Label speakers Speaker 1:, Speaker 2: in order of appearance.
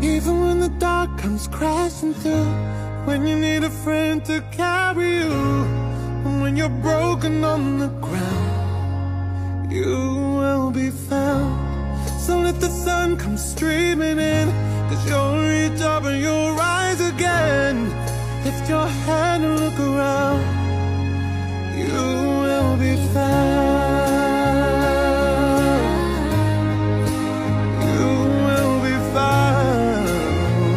Speaker 1: Even when the dark comes crashing through When you need a friend to carry you And when you're broken on the ground You will be found So let the sun come streaming in Cause you'll reach up and you'll rise again Lift your head and look around.